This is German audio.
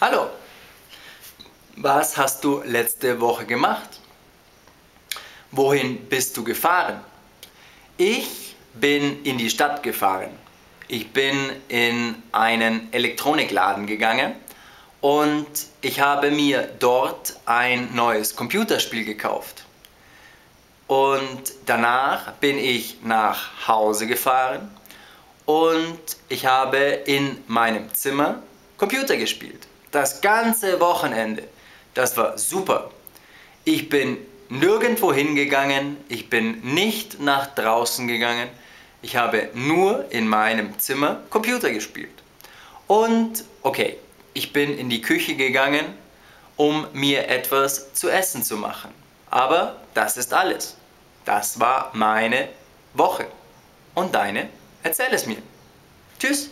Hallo! Was hast du letzte Woche gemacht? Wohin bist du gefahren? Ich bin in die Stadt gefahren. Ich bin in einen Elektronikladen gegangen und ich habe mir dort ein neues Computerspiel gekauft. Und danach bin ich nach Hause gefahren und ich habe in meinem Zimmer Computer gespielt. Das ganze Wochenende. Das war super. Ich bin nirgendwo hingegangen, ich bin nicht nach draußen gegangen, ich habe nur in meinem Zimmer Computer gespielt. Und okay, ich bin in die Küche gegangen, um mir etwas zu essen zu machen. Aber das ist alles. Das war meine Woche. Und deine? Erzähl es mir. Tschüss.